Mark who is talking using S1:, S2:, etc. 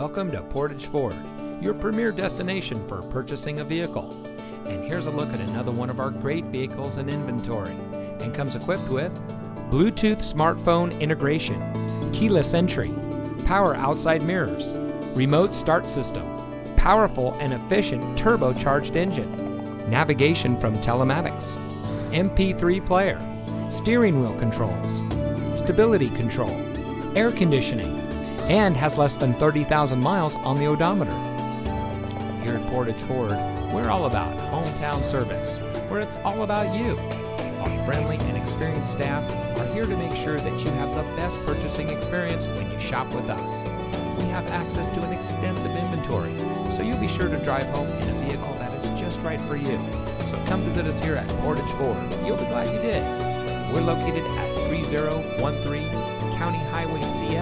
S1: Welcome to Portage Ford, your premier destination for purchasing a vehicle. And here's a look at another one of our great vehicles in inventory and comes equipped with Bluetooth smartphone integration, keyless entry, power outside mirrors, remote start system, powerful and efficient turbocharged engine, navigation from telematics, MP3 player, steering wheel controls, stability control, air conditioning, and has less than 30,000 miles on the odometer. Here at Portage Ford, we're all about hometown service, where it's all about you. Our friendly and experienced staff are here to make sure that you have the best purchasing experience when you shop with us. We have access to an extensive inventory, so you'll be sure to drive home in a vehicle that is just right for you. So come visit us here at Portage Ford. You'll be glad you did. We're located at 3013 County Highway Portage.